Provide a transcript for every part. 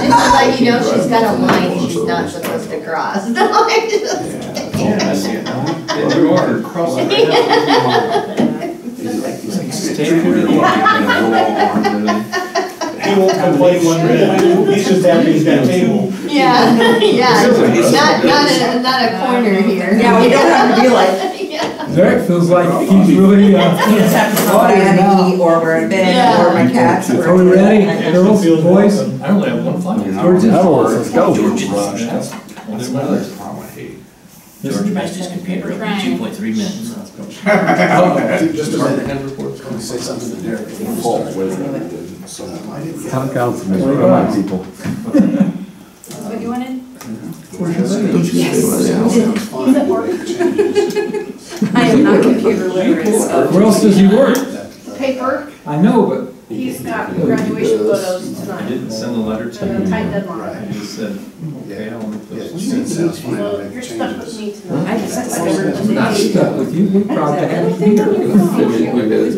Here, just to let you know, she's got a line she's not supposed to cross. No, I'm just kidding. Yeah, I see it now. Yeah, you are. Cross it right He won't complain one bit, he's just happy he's got a table. Yeah, yeah, not, not a, not a corner here. Yeah, we don't have to be like, Yeah. Zach feels like he's really, uh. I just have to know what I had to eat, or we're in bed, or my cats. or- Are we ready, girls, Feels boys? welcome. I only have one file. George's- let's go. George rushed. That's my other problem I hate. George messed his computer up in two point three minutes. Just a minute, Head reports. let me say something to Derek. Town councilman, come on, people. What you wanted? I am not computer literate, so. Where else does he work? Paper, I know, but he's got graduation photos I tonight. didn't send a letter to And a tight deadline. I just said, okay, I'll make Yeah, those. it sounds fine, I'll Well, you're stuck with changes. me tonight. I just sent we're not stuck with you, we probably have you here.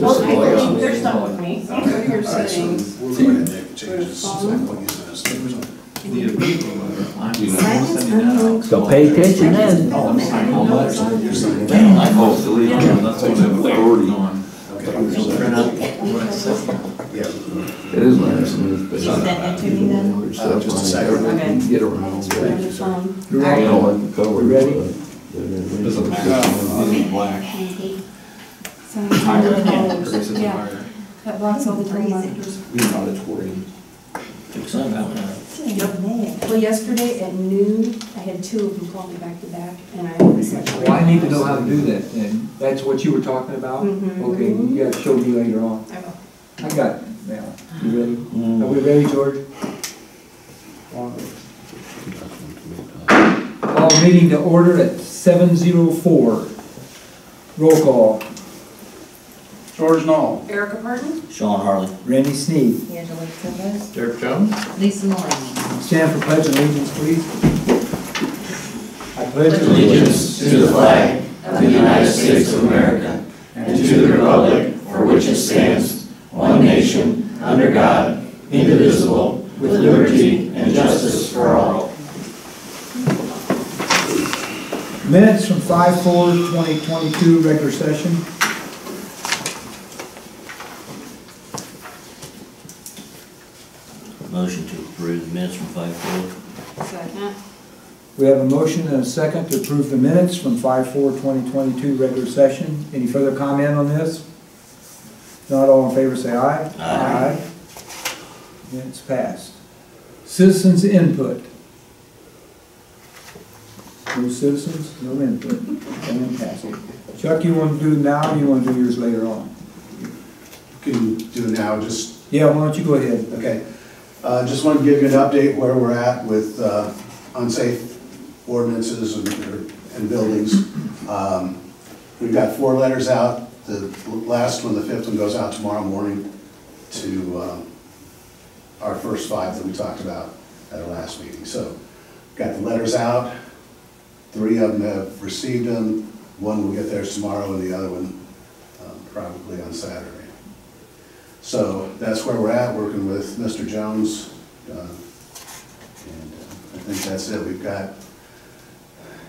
Well, I- they're stuck with me. You're Alright, so saying, we'll go ahead and make the changes, so we'll use it as numbers. The approval letter, I'm sending that out. So pay attention then. I'm signing all letters. You're saying- Oh, delete. Yeah, That's what I'm working on. Okay, Print out what I said. Yeah, It is last minute, but. Send it to me then? Uh, just a second. Okay. Get around. On the phone. You're I right. don't like the color. We ready? Doesn't matter. It's black. Yeah, that blocks all the green markers. Took some out. Well, yesterday at noon, I had two of them call me back to back, and I only slept. Well, I need to know how to do that, and that's what you were talking about? Mhm. Okay, you gotta show me later on. I will. I got it now. You ready? Mm. Are we ready, George? Call meeting to order at seven zero four. Roll call. George Knoll. Erica Parton? Sean Harley. Randy Sneed. Angela Simmons, Derek Jones? Lisa Maloney. Stand for pledge allegiance, please. I pledge Allegiance to the flag of the United States of America and to the republic for which it stands, one nation, under God, indivisible, with liberty and justice for all. Minutes from five four twenty twenty-two, regular session. Motion to approve the minutes from five four. Second. We have a motion and a second to approve the minutes from five four twenty twenty-two, regular session. Any further comment on this? Not all in favor, say aye. Aye. It's passed. Citizens input. No citizens, no input. Fantastic. Chuck, you want to do it now, or you want to do yours later on? Can do it now, just Yeah, why don't you go ahead? Okay, uh, just wanted to give you an update where we're at with uh, unsafe ordinances and, and buildings. Um, We've got four letters out, the last one, the fifth one goes out tomorrow morning to um, our first five that we talked about at our last meeting. So, got the letters out, three of them have received them, one will get theirs tomorrow and the other one um, probably on Saturday. So that's where we're at, working with Mr. Jones. uh, And uh, I think that's it. We've got,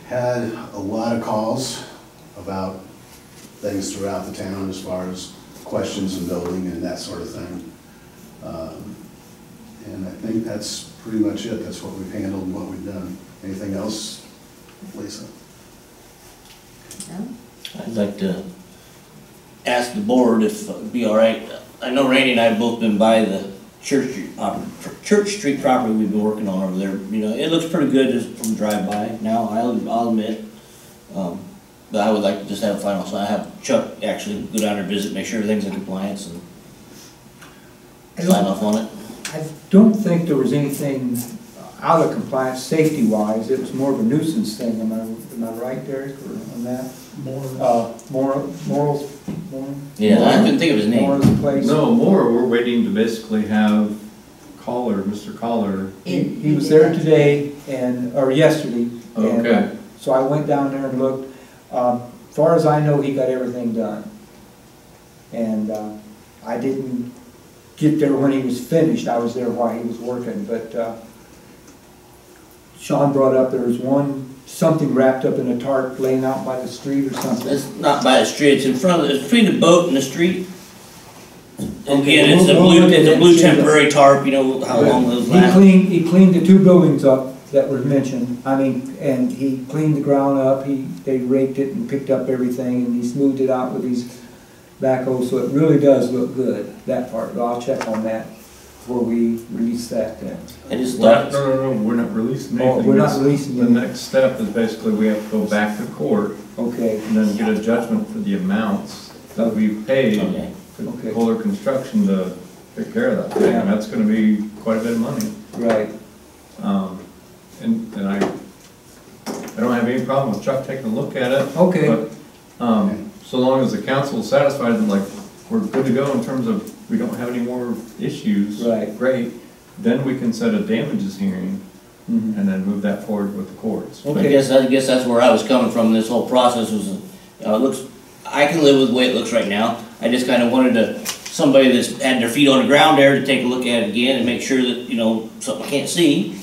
had a lot of calls about things throughout the town as far as questions and building and that sort of thing. Um, And I think that's pretty much it. That's what we've handled and what we've done. Anything else, Lisa? No. I'd like to ask the board if it'd be all right. I know Randy and I have both been by the Church, Street- uh, Church Street property we've been working on over there. You know, it looks pretty good just from drive-by now, I'll, I'll admit. Um, But I would like to just have a final, so I have Chuck actually go down there, visit, make sure everything's in compliance and I sign don't, off on it. I don't think there was anything out of compliance, safety-wise. It was more of a nuisance thing. Am I, am I right, Derek, or on that? More. Uh, moral, morals, moral? Yeah, I couldn't think of his name. Morals place. No, more, we're waiting to basically have Caller, Mr. Caller. He, he was there today and, or yesterday. and, uh, Okay. So I went down there and looked. Um, far as I know, he got everything done. And, uh, I didn't get there when he was finished. I was there while he was working, but, uh, Sean brought up there was one, something wrapped up in a tarp laying out by the street or something. It's not by the street, it's in front of, it's between the boat and the street. Okay, Again, it's a we'll blue, it's a blue temporary tarp, you know how long those last. He cleaned, he cleaned the two buildings up that were mentioned, I mean, and he cleaned the ground up, he, they raked it and picked up everything, and he smoothed it out with his backhoe, so it really does look good, that part, but I'll check on that before we release that then. I just Well, thought, No, no, no, we're not releasing Oh, anything. we're not It's- releasing The any- next step is basically we have to go back to court Okay, and then get a judgment for the amounts that we paid okay, to Okay. Kohler Construction to take care of that thing, and that's gonna be quite a bit of money. right, Um, and, and I, I don't have any problem with Chuck taking a look at it. okay, But, um, so long as the council is satisfied and like, we're good to go in terms of, we don't have any more issues. Right. Great, then we can set a damages hearing mhm, and then move that forward with the courts. I guess, I guess that's where I was coming from, this whole process was, uh, it looks, I can live with the way it looks right now. I just kinda wanted to, somebody that's had their feet on the ground there to take a look at it again and make sure that, you know, something I can't see.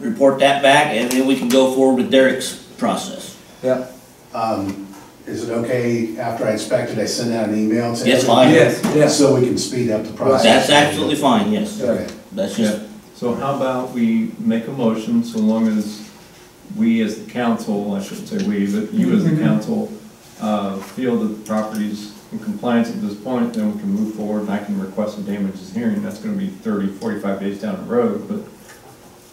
Report that back and then we can go forward with Derek's process. yeah, Um, Is it okay, after I inspect it, I send out an email to Yes, everyone? fine. yes, yes, So we can speed up the process? That's absolutely fine, yes. Okay. That's just, So how about we make a motion, so long as we as the council, I shouldn't say we, but you as the Mhm. council, uh, feel that the property's in compliance at this point, then we can move forward and I can request a damages hearing. That's gonna be 30, 45 days down the road, but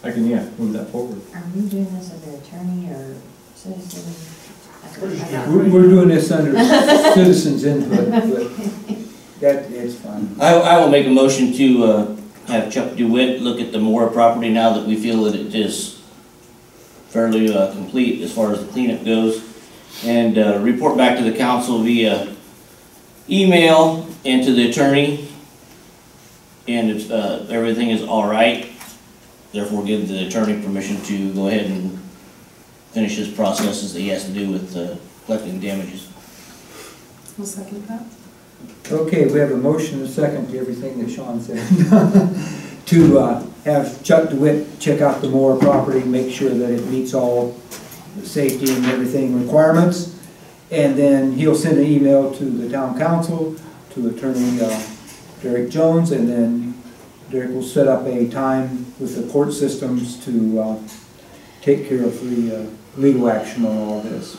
I can, yeah, move that forward. Are we doing this as an attorney or citizen? I don't- I don't- we're, we're doing this under citizens input, but that, it's fine. I, I will make a motion to, uh, have Chuck DeWitt look at the Moore property now that we feel that it is fairly, uh, complete as far as the cleanup goes. And, uh, report back to the council via email and to the attorney. And if, uh, everything is all right, therefore give the attorney permission to go ahead and finish his processes that he has to do with, uh, collecting damages. I'll second that. Okay, we have a motion and a second to everything that Sean said. To uh, have Chuck DeWitt check out the Moore property, make sure that it meets all the safety and everything requirements. And then he'll send an email to the town council, to Attorney uh, Derek Jones, and then Derek will set up a time with the court systems to uh, take care of the uh, legal action on all this.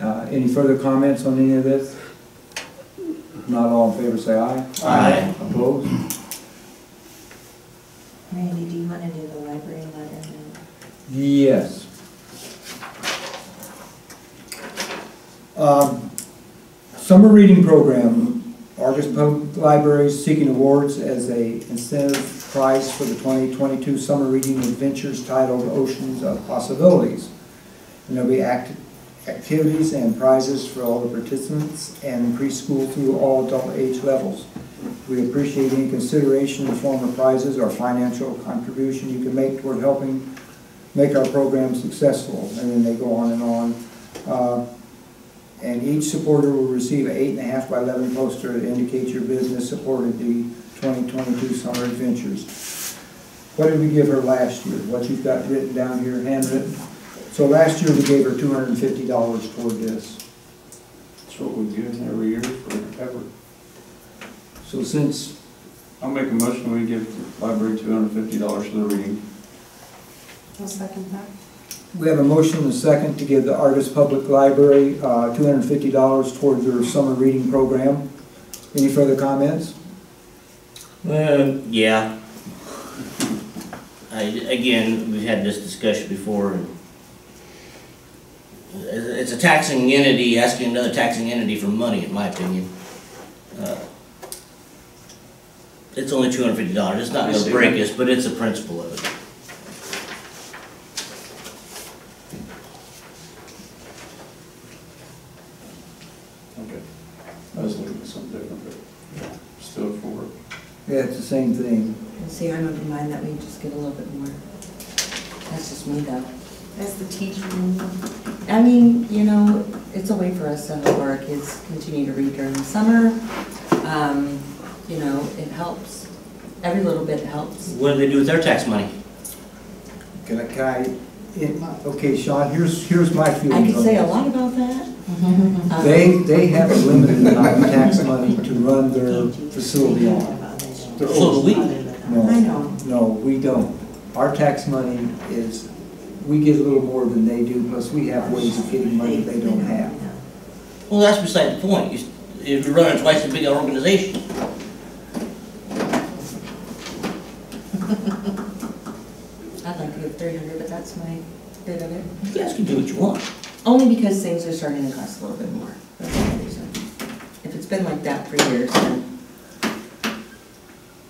Uh, Any further comments on any of this? Not all in favor, say aye. Aye. Opposed? Randy, do you want to do the library letter now? Yes. Um, Summer reading program, Argos Public Library is seeking awards as a incentive prize for the 2022 Summer Reading Adventures titled Oceans of Possibilities. And there'll be act- activities and prizes for all the participants and preschool through all adult age levels. We appreciate any consideration in the form of prizes or financial contribution you can make toward helping make our program successful, and then they go on and on. Uh, And each supporter will receive an eight and a half by eleven poster that indicates your business supported the twenty twenty-two summer adventures. What did we give her last year? What you've got written down here, handwritten? So last year, we gave her two hundred and fifty dollars toward this. That's what we've given every year for forever. So since, I'll make a motion, we give the library two hundred and fifty dollars for the reading. I'll second that. we have a motion and a second to give the Argos Public Library, uh, two hundred and fifty dollars toward their summer reading program. Any further comments? Uh, yeah. I, again, we've had this discussion before, and it's a taxing entity, asking another taxing entity for money, in my opinion. Uh, It's only two hundred fifty dollars, it's not gonna break us, but it's the principle of it. Okay. I was looking at something different, but still for, Yeah, it's the same thing. See, I don't mind that we just get a little bit more. That's just me though. As the teacher. I mean, you know, it's a way for us to help our kids continue to read during the summer. Um, you know, it helps. Every little bit helps. What do they do with their tax money? Can I, can I, it- okay, Sean, here's, here's my I feelings could on say a lot about that. Um, They, they have a limited amount of tax money to run their facility on. Their So do we. No. I know. No, we don't. Our tax money is, we get a little more than they do, plus we have ways of getting money they don't have. Well, that's beside the point. You s- If you're running twice as big an organization. I'd like to give three hundred, but that's my bit of it. You guys can do what you want. Only because things are starting to cost a little bit more. That's the only reason. If it's been like that for years, then,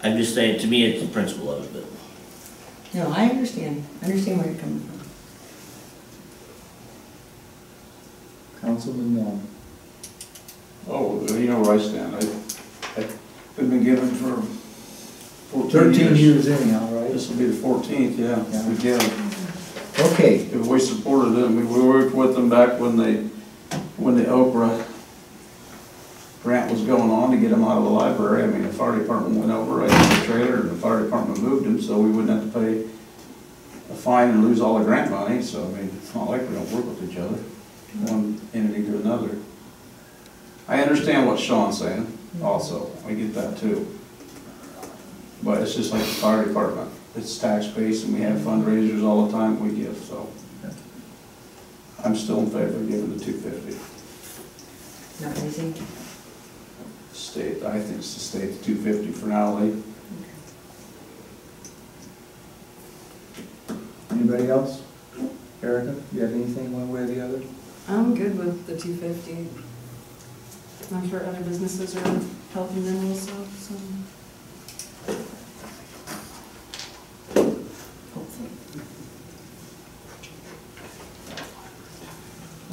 I'm just saying, to me, it's the principle of it, but. no, I understand. I understand where you're coming from. Councilman Long. Oh, you know where I stand. I, I've been given for fourteen Thirteen years. years anyhow, right? This will be the fourteenth, yeah, Yeah. we give. Okay, If we supported them, we we worked with them back when they, when the OCRA grant was going on to get them out of the library. I mean, the fire department went over, I had the trailer, and the fire department moved them, so we wouldn't have to pay a fine and lose all the grant money, so I mean, it's not like we don't work with each other, one entity to another. I understand what Sean's saying also, I get that too. But it's just like the fire department, it's tax-based and we have fundraisers all the time we give, so. I'm still in favor of giving the two fifty. Not. State, I think it's the state, two fifty for now, Lee. anybody else? Erica, you have anything one way or the other? I'm good with the two fifty. I'm sure other businesses are helping them also, so.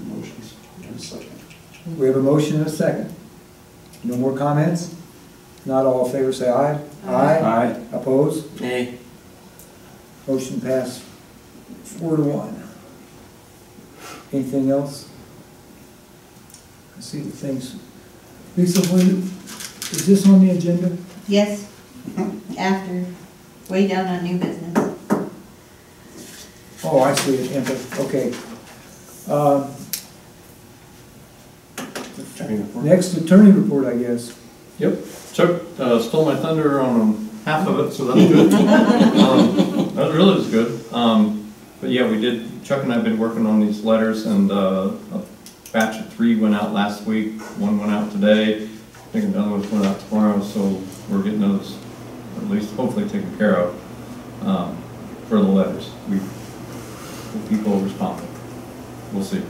Motions, a second. We have a motion and a second. No more comments? Not all in favor, say aye. Aye. Aye. Opposed? Hey, Motion passed four to one. Anything else? I see the things. Lisa, when, is this on the agenda? Yes, after, way down on new business. Oh, I see it, enter, okay. Um, Next, attorney report, I guess. Yep, Chuck uh, stole my thunder on half of it, so that's good. Um, That really was good. Um, But yeah, we did, Chuck and I have been working on these letters, and uh, a batch of three went out last week, one went out today, I think another one's going out tomorrow, so we're getting those, at least hopefully taken care of um, for the letters. We, people responded. We'll see.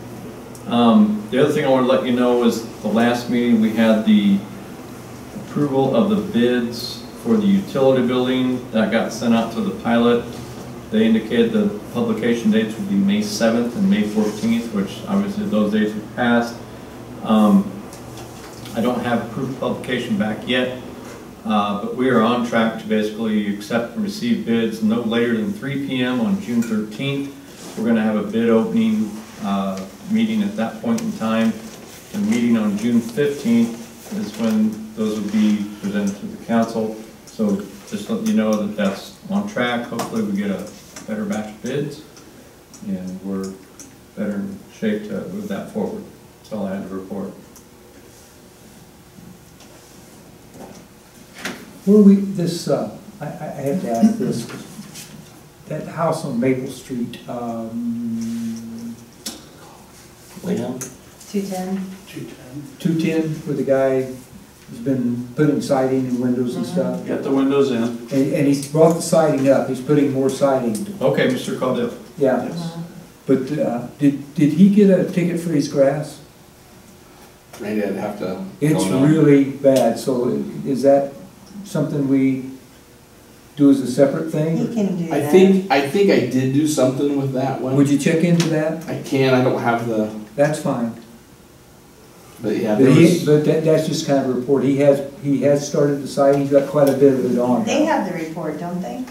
Um, The other thing I want to let you know is the last meeting, we had the approval of the bids for the utility building that got sent out to the pilot. They indicated the publication dates would be May 7th and May 14th, which obviously those dates have passed. Um, I don't have proof of publication back yet, uh, but we are on track to basically accept and receive bids no later than 3 PM on June 13th. We're going to have a bid opening uh, meeting at that point in time. The meeting on June 15th is when those will be presented to the council. So just let you know that that's on track. Hopefully we get a better batch of bids and we're better in shape to move that forward. That's all I had to report. Where we, this, uh, I, I have to ask this, that house on Maple Street, um, way down. Two-ten. two-ten, where the guy has been putting siding and windows and uh-huh. stuff, Got the windows in. and, and he's brought the siding up, he's putting more siding, Okay, Mr. Caudill. yeah. Yes. Uh-huh. But, uh, did, did he get a ticket for his grass? Maybe I'd have to. It's go down. really bad, so uh, is that something we do as a separate He thing? can do I that. think, I think I did do something with that one. Would you check into that? I can, I don't have the, That's fine. but yeah, But he, was, but that, that's just kind of a report, he has, he has started the site, he's got quite a bit of it on. They have the report, don't they?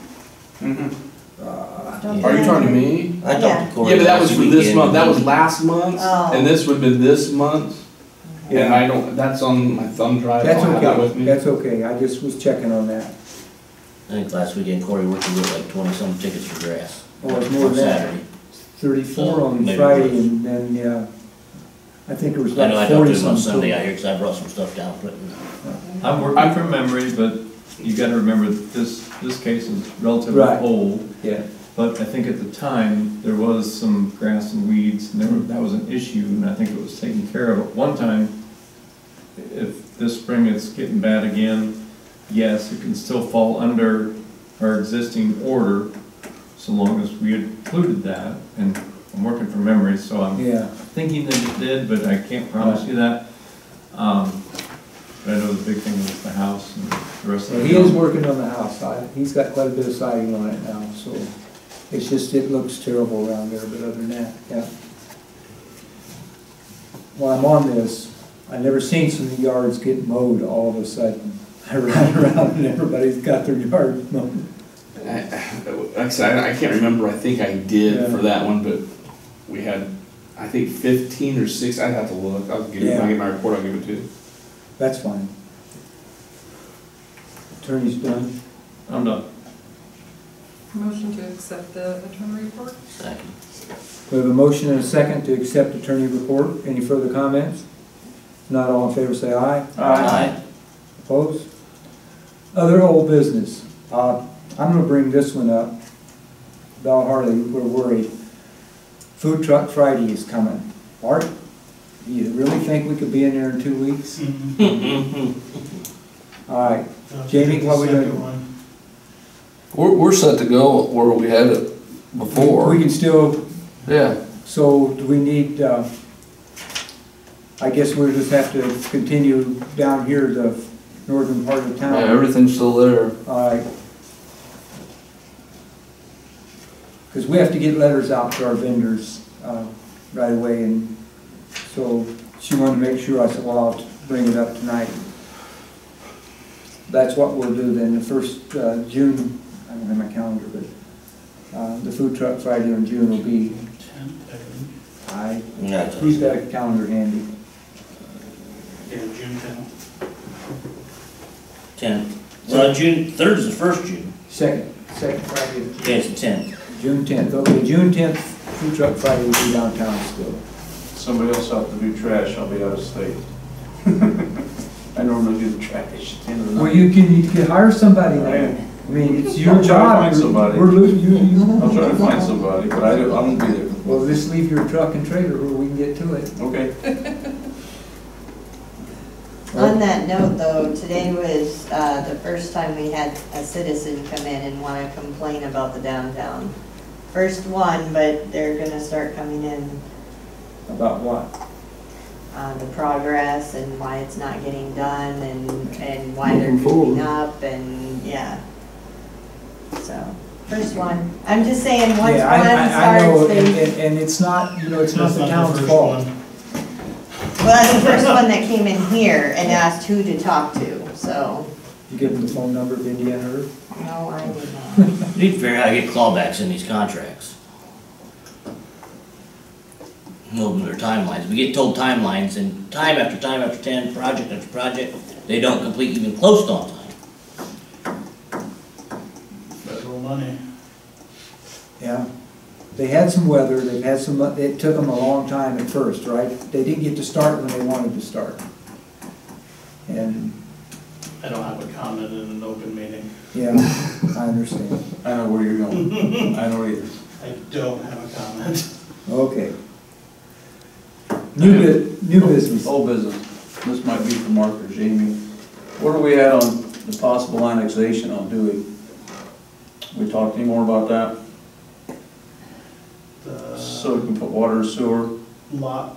Mhm. Uh, Don't are you have talking to me? I talked to Corey Yeah, but that was last for this weekend. month, that was last month, Oh. and this would've been this month. And Yeah. I don't, that's on my thumb drive, I That's don't have that okay, with me. that's okay, I just was checking on that. I think last weekend Corey worked with like twenty-some tickets for grass. Oh, it's more on than that. Saturday. Thirty-four on Maybe Friday was. and then, yeah, I think it was I know I like talked forty him on some. Sunday out here, cause I brought some stuff down, put it in. I'm working from memory, but you gotta remember that this, this case is relatively Right. old. Yeah, But I think at the time, there was some grass and weeds, and there, were- that was an issue, and I think it was taken care of at one time. If this spring it's getting bad again, yes, it can still fall under our existing order, so long as we included that, and I'm working from memory, so I'm yeah, thinking that it did, but I can't promise you that. Um, but I know the big thing was the house and the rest of Well, the. he is working on the house, I, he's got quite a bit of siding on it now, so it's just, it looks terrible around there, but other than that, yeah. While I'm on this, I've never seen so many yards get mowed all of a sudden. I ride around and everybody's got their yard mowed. I- Like I said, I I can't remember, I think I did Yeah. for that one, but we had, I think fifteen or six, I'd have to look, I'll give you, when I get my report, I'll give it to you. That's fine. Attorney's done. I'm done. Motion to accept the attorney report? Second. We have a motion and a second to accept attorney report. Any further comments? If Not all in favor, say aye. Aye. Opposed? Other old business. Uh, I'm gonna bring this one up. Val Harley, we're worried. Food Truck Friday is coming. Art, do you really think we could be in there in two weeks? All right, Jamie, what we gonna do? We're, we're set to go where we had it before. We can still, Yeah, so do we need, uh, I guess we'll just have to continue down here, the northern part of yeah, town. Yeah, everything's still there. All right. Because we have to get letters out to our vendors uh, right away, and so she wanted to make sure, I said, well, I'll bring it up tonight. That's what we'll do then, the first uh, June, I don't have my calendar, but uh, the food truck Friday in June will be, I, Yeah, it's- who's got a calendar handy? Yeah, June tenth. Tenth. Well, June, third is the first June. Second, second Friday, of Okay, it's the tenth. June tenth, okay, June tenth, food truck Friday will be downtown still. Somebody else have to do trash, I'll be out of state. I normally do the trash at the end of the night. Well, you can, you can hire somebody now. I mean, it's your I'll try to job. find somebody. We're losing, you, you, I'll try to find somebody, but I, don't- I won't be there. well, just leave your truck and trailer where we can get to it. Okay. On that note, though, today was uh, the first time we had a citizen come in and want to complain about the downtown. First one, but they're gonna start coming in About what? on the progress and why it's not getting done and, and why they're Moving forward. keeping up and, yeah. So, first one. I'm just saying, once Yeah, I, one I, I know, starts, and, they, and, and it's not, you know, it's not That's the not the town's first fault. one. well, that's the first one that came in here and asked who to talk to, so, You give them the phone number of Indiana Herb? no, I did not. We need to figure out how to get clawbacks in these contracts. Open their timelines. We get told timelines and time after time after ten, project after project, they don't complete even close to on time. Federal money. Yeah. They had some weather, they've had some, it took them a long time at first, right? They didn't get to start when they wanted to start. And, I don't have a comment in an open meeting. yeah, I understand. I know where you're going. I know either. I don't have a comment. Okay. New bu, new business. Old business. This might be for Mark or Jamie. What are we at on the possible annexation on Dewey? We talked any more about that? So we can put water and sewer? The lot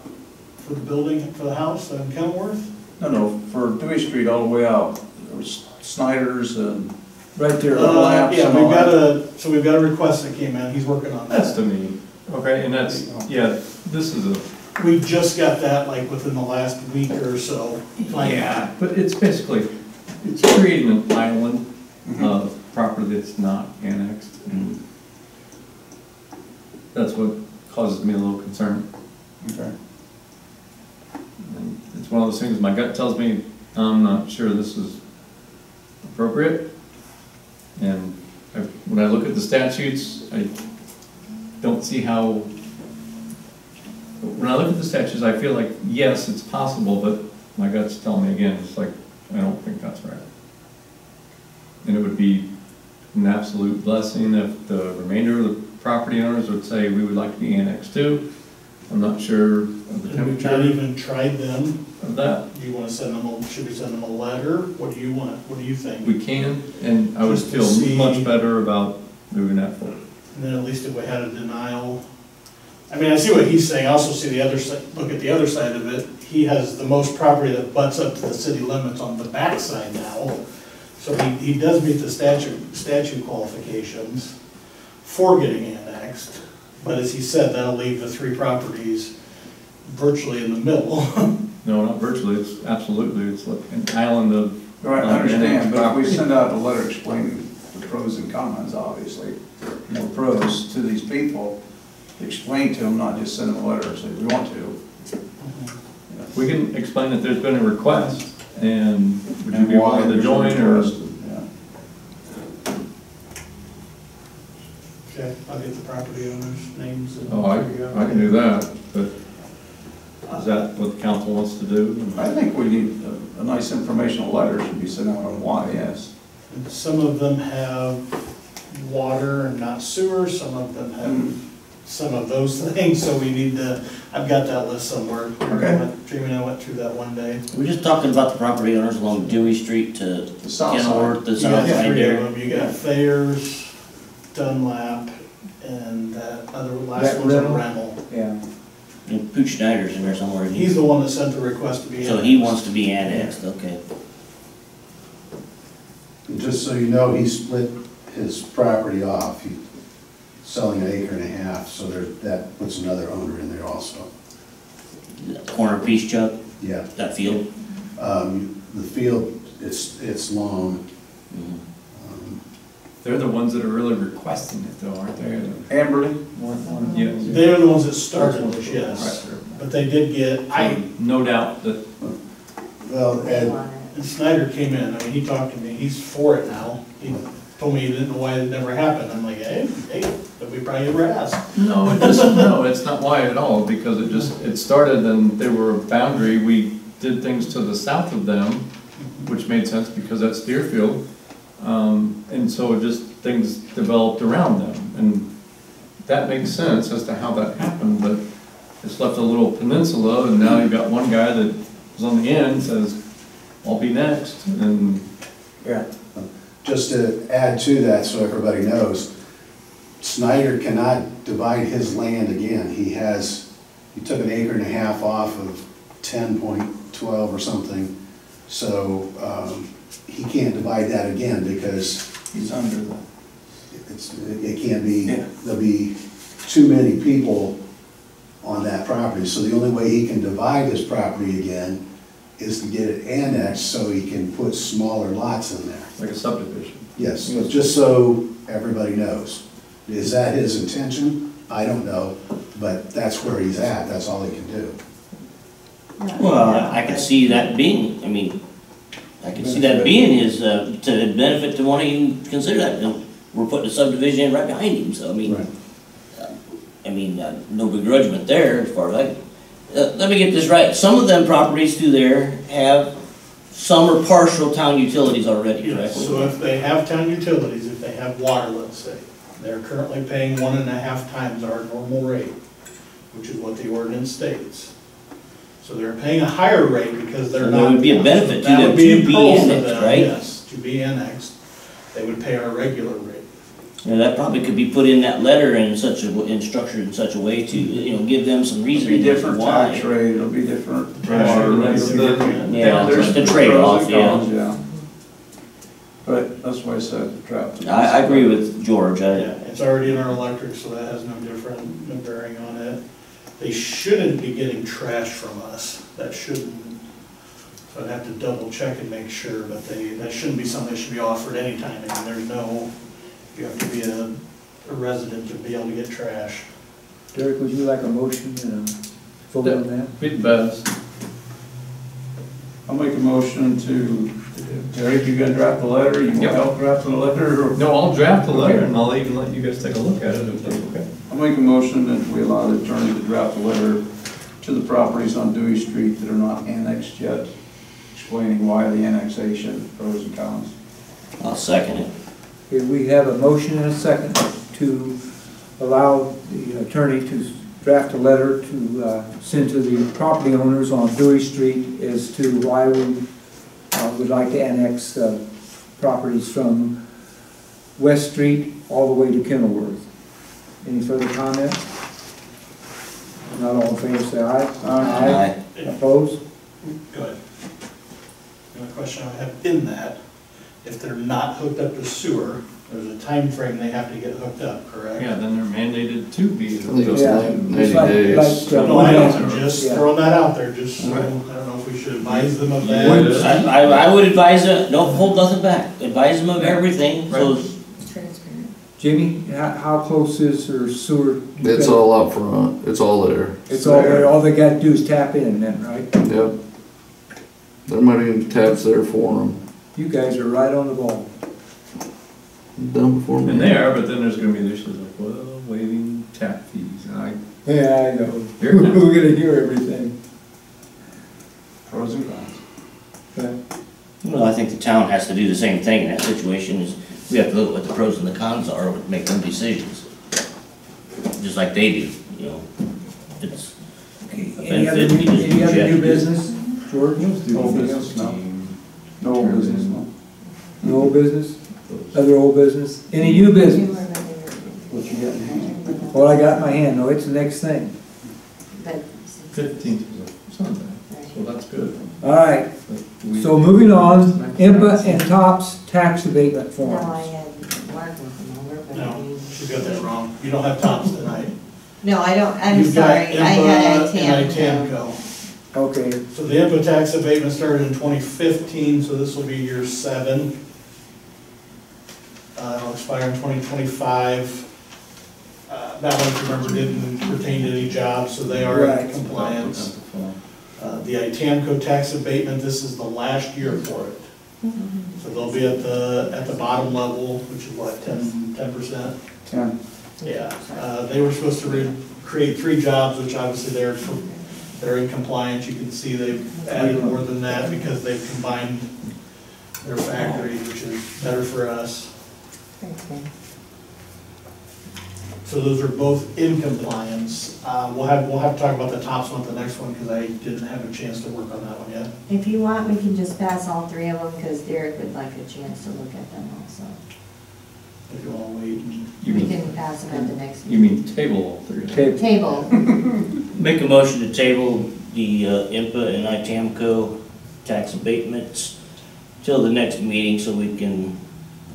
for the building, for the house on Kenilworth? No, no, for Dewey Street all the way out. There was Snyder's and, Right there. Uh, lamps yeah, and we've got that. a, so we've got a request that came in, he's working on That's that. to me. Okay, and that's, yeah, this is a, We just got that like within the last week or so. yeah, but it's basically, it's creating an island of property that's not annexed. and That's what causes me a little concern. okay. And it's one of those things, my gut tells me, I'm not sure this is appropriate. And I, when I look at the statutes, I don't see how, when I look at the statutes, I feel like, yes, it's possible, but my gut's telling me again, it's like, I don't think that's right. And it would be an absolute blessing if the remainder of the property owners would say, we would like to be annexed too. I'm not sure the we've not even tried them. that. Do you wanna send them, a should we send them a letter? What do you want? What do you think? We can, and I would Just to feel see- much better about moving that forward. And then at least if we had a denial. I mean, I see what he's saying, I also see the other side, look at the other side of it. He has the most property that butts up to the city limits on the backside now. So he, he does meet the statute, statute qualifications for getting annexed. But as he said, that'll leave the three properties virtually in the middle. No, not virtually, it's absolutely, it's like an island of, Right, I understand, but if we send out a letter explaining the pros and cons, obviously, more pros to these people, explain to them, not just send them a letter and say, we want to. we can explain that there's been a request, and would you And be why willing to there's join, or? interest, yeah. Okay, I'll get the property owners' names and. Oh, I, figure out- I can do that, but is that what the council wants to do? I think we need a, a nice informational letter should be sent out on why, yes. And Some of them have water and not sewer, some of them have hmm. some of those things, so we need to, I've got that list somewhere. Okay. Jamie and I went through that one day. We're just talking about the property owners along Dewey Street to The south side. Kenilworth, the You south got side three of there. them, you got Thayers, Dunlap, and that other last That one's a rental? rental. Yeah. And Pooch Schneider's in there somewhere. isn't he? He's the one that sent the request to be. So he wants to be annexed, okay. And just so you know, he split his property off, he's selling an acre and a half, so there, that puts another owner in there also. Corner piece, Chuck, Yeah, that field. um, the field, it's, it's long. Mhm. They're the ones that are really requesting it though, aren't they? Amberley? Yes. They're the ones that started this, yes, but they did get, I, No doubt that, Well, They and and Snyder came in, I mean, he talked to me, he's for it now. He told me he didn't know why it never happened, I'm like, hey, hey, but we probably never asked. no, it just, no, it's not why at all, because it just, it started and they were a boundary, we did things to the south of them, which made sense because that's Deerfield. Um, and so just, things developed around them, and that makes sense as to how that happened, but it's left a little peninsula, and now you've got one guy that is on the end, says, I'll be next, and Yeah. just to add to that, so everybody knows, Snyder cannot divide his land again. He has, he took an acre and a half off of ten point twelve or something. So, um, he can't divide that again because He's under the, it's, it can't be, Yeah. there'll be too many people on that property. So the only way he can divide his property again is to get it annexed so he can put smaller lots in there. like a subdivision. Yes, just so everybody knows. Is that his intention? I don't know, but that's where he's at, that's all he can do. Well, I could see that being, I mean, I can see that being his, uh, to the benefit to want to even consider that. You know, We're putting a subdivision in right behind him, so I mean, Right. I mean, uh, no begrudgment there as far as I, uh, let me get this right. Some of them properties through there have some or partial town utilities already, correct? So if they have town utilities, if they have water, let's say, they're currently paying one and a half times our normal rate, which is what the ordinance states. So they're paying a higher rate because they're So not. there would be a benefit to That them would be to be imposed to annexed, them, right? Yes, to be annexed, they would pay our regular rate. You know, that probably could be put in that letter in such a, w- and structured in such a way to, you know, give them some it'll reason be as to different tax why. rate, it'll be different. Right, water rate, it'll be different- Yeah, there's it's the trade-off, and yeah. cons, Yeah. But that's why I said drought. I, I agree with George, I, Yeah, it's already in our electric, so that has no different, no bearing on it. They shouldn't be getting trash from us, that shouldn't. So I'd have to double check and make sure, but they, that shouldn't be something that should be offered anytime. I mean, there's no, you have to be a, a resident to be able to get trash. Derek, would you like a motion and a vote on that? Be the best. I'll make a motion to, Derek, you gonna draft the letter? You want Yep. help draft the letter? or- No, I'll draft the letter and I'll even let you guys take a look at it if that's okay. I'll make a motion that we allow the attorney to draft a letter to the properties on Dewey Street that are not annexed yet, explaining why the annexation, pros and cons. I'll second it. Okay, we have a motion and a second to allow the attorney to draft a letter to uh, send to the property owners on Dewey Street as to why we uh, would like to annex uh, properties from West Street all the way to Kenilworth. Any further comments? Not all in favor, say aye. Aye. Opposed? Go ahead. The only question I would have in that, if they're not hooked up to sewer, there's a time frame they have to get hooked up, correct? Yeah, then they're mandated to be. I think Yeah, like just ninety like- days. like, uh, No, I know, I'm just Yeah. throwing that out there, just, so- I don't know if we should advise them of that. I, I I would advise it, don't hold nothing back, advise them of everything, so Transparent. Jimmy, how, how close is their sewer? It's all up front, it's all there, It's all there, all they gotta do is tap in then, right? yep. There might even taps there for them, You guys are right on the ball. done before me. And they are, but then there's gonna be the issues of, well, waiving tap fees, and I, Yeah, I know. Here it We're gonna hear everything. Pros and cons. But Well, I think the town has to do the same thing in that situation, is we have to look at what the pros and the cons are, and make them decisions. Just like they do, you know. It's, Any other, new- any other new business, George? Old business, no. No old business, no. No old business? Other old business? Any new business? What you got in hand? What I got in my hand, no, it's the next thing. Fifteenth was a Sunday, so that's good. All right, we- so moving on, IMPA and TOPS tax abatement no, forms. I had Mark looking over, but I No, mean. she's got that wrong. You don't have tops tonight. No, I don't, I'm You've got sorry, I had IMPA and ITAM. ITAMCO. Okay, So the IMPA tax abatement started in twenty fifteen, so this will be year seven. Uh, it'll expire in twenty twenty-five. Uh, that one, if you remember, didn't pertain to any jobs, so they are Right. in compliance. Uh, the ITAMCO tax abatement, this is the last year for it. So they'll be at the, at the bottom level, which is what, ten, ten percent? Ten. Yeah, uh, they were supposed to create three jobs, which obviously they're, they're in compliance. You can see they've added more than that because they've combined their factory, which is better for us. So those are both in compliance. Uh, we'll have, we'll have to talk about the tops one the next one, because I didn't have a chance to work on that one yet. If you want, we can just pass all three of them, because Derek would like a chance to look at them also. If you wanna wait. You We mean, can pass them at the next you mean table all three? table. table. make a motion to table the uh, IMPA and ITAMCO tax abatements till the next meeting, so we can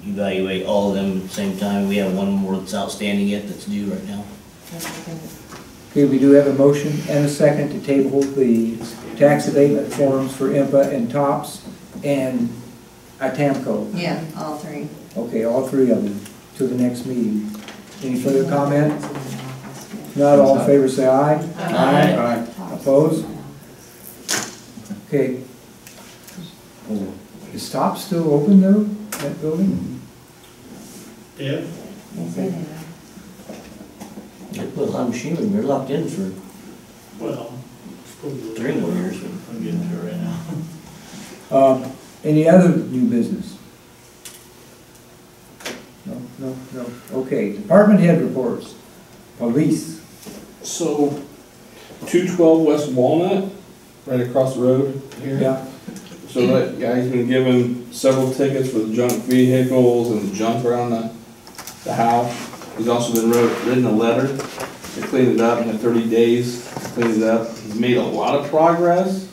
evaluate all of them at the same time. We have one more that's outstanding yet that's due right now. Okay, we do have a motion and a second to table the tax abatement forms for IMPA and TOPS and ITAMCO. Yeah, all three. Okay, all three of them, to the next meeting. Any further comment? Not all in favor, say aye. Aye. Opposed? Okay. Is TOPS still open though, that building? Yeah, Yes, they do. They put a lot of machinery, they're locked in for well. supposedly- three more years. I'm getting to it right now. Um, any other new business? No, no, no. Okay, department head reports. Police. So, two twelve West Walnut, right across the road here. Yeah, So that guy's been given several tickets for the junk vehicles and junk around the, the house. He's also been wrote, written a letter to clean it up, in thirty days to clean it up. He's made a lot of progress,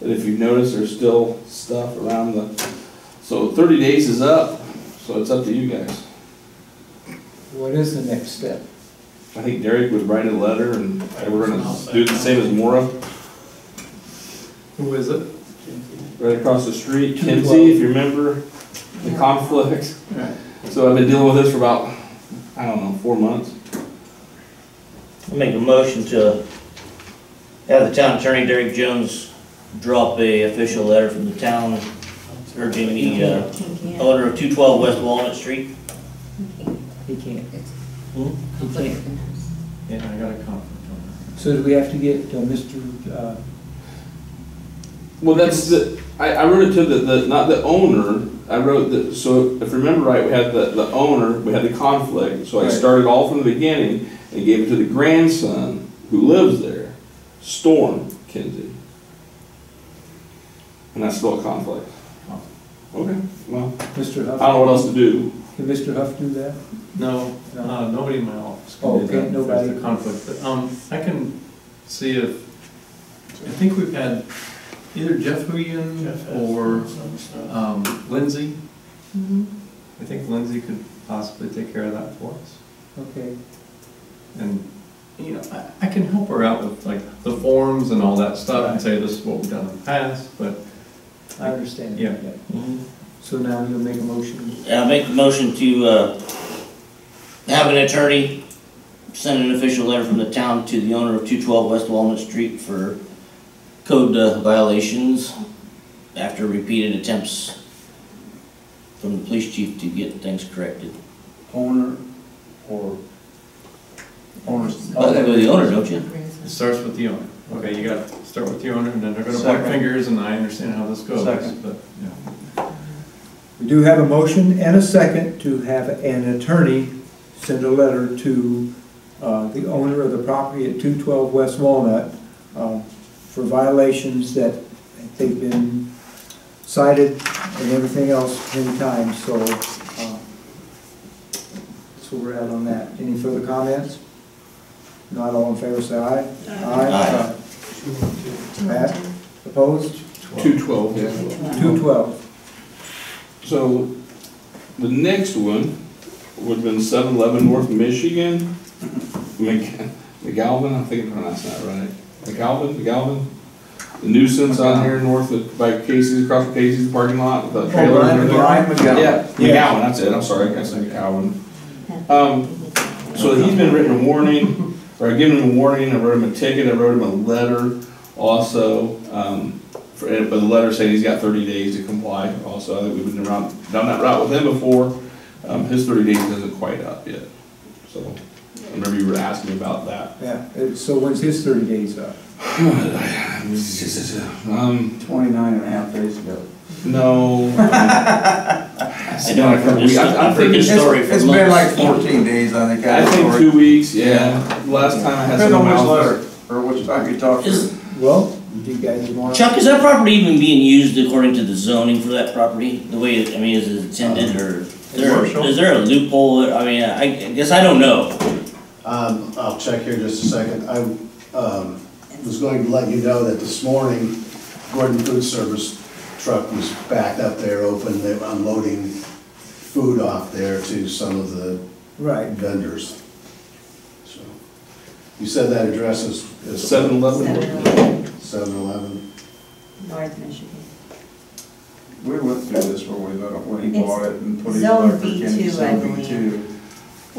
but if you notice, there's still stuff around the, so thirty days is up, so it's up to you guys. what is the next step? I think Derek would write a letter and we're gonna do the same as Mora, Who is it? right across the street, Two Kinsey, if you remember the conflict. So I've been dealing with this for about, I don't know, four months. I Make a motion to have the town attorney Derek Jones drop a official letter from the town urging the, uh, owner of two twelve West Walnut Street. He can't. Conflict. Yeah, I got a conflict on So do we have to get uh, Mr., uh, Well, that's the, I, I wrote it to the, the, not the owner, I wrote the, so if you remember right, we had the, the owner, we had the conflict, so I Right. started all from the beginning and gave it to the grandson who lives there, Storm Kinsey. And that's still a conflict. Okay, well, Mr. I don't know what else to do. Can Mr. Huff do that? No, No. uh, nobody in my office Oh, can do okay, that. nobody. There's a conflict, but, um, I can see if, I think we've had either Jeff Huyen Jeff has or, some stuff. um, Lindsay. Mhm. I think Lindsay could possibly take care of that for us. Okay. And, you know, I, I can help her out with like the forms and all that stuff and say this is what we've done in the past, but I understand. Yeah. So now you'll make a motion? I'll make the motion to, uh, have an attorney send an official letter from the town to the owner of two twelve West Walnut Street for code uh, violations after repeated attempts from the police chief to get things corrected. Owner or owners? Oh, go to the owner, don't you? it starts with the owner. Okay, you gotta start with the owner and then they're gonna point Second. fingers and I understand how this goes, Second. but, yeah. We do have a motion and a second to have an attorney send a letter to uh, the owner of the property at 212 West Walnut for violations that they've been cited and everything else many times, so uh, that's where we're at on that. Any further comments? Not all in favor, say aye. Aye. aye. Pat, opposed? Two twelve, yeah. 212. So, the next one would've been seven eleven North Michigan. Mc- McGalvin, I think I'm pronouncing that right. McGalvin, McGalvin? The nuisance on here north of, by Casey's, across from Casey's parking lot, with the trailer. Brian Brian McGowan. Yeah, McGowan, that's it, I'm sorry, I said McGowan. Um, so he's been written a warning, or I given him a warning, I wrote him a ticket, I wrote him a letter also, um, for, but the letter saying he's got thirty days to comply also, I think we've been around, down that route with him before. Um, his thirty days isn't quite up yet, so, I remember you were asking about that. Yeah, uh, so when's his 30 days up? Um, Twenty-nine and a half days ago. no. I know, I've heard this, I'm- I'm I've heard this thinking- story for It's been like fourteen days, I think. I think two weeks, yeah, last time I had Depends some on which miles. letter, or which time you talk Is, to. Well, do you guys want? Chuck, is that property even being used according to the zoning for that property? The way, it- I mean, is it intended, or is there, is there a loophole? I mean, I guess I don't know. Um, I'll check here just a second. I, um, was going to let you know that this morning, Gordon Food Service truck was backed up there, open, they were unloading food off there to some of the Right, vendors. So, You said that address is? is- Seven eleven? Seven Eleven. North Michigan. We went through this when we, when he bought it and put his zone electric in, B2, I believe.